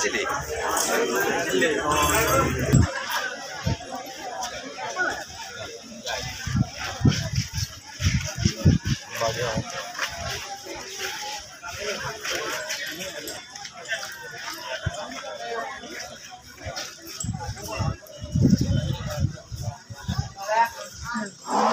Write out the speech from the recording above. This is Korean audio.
chile. Chile. Oh.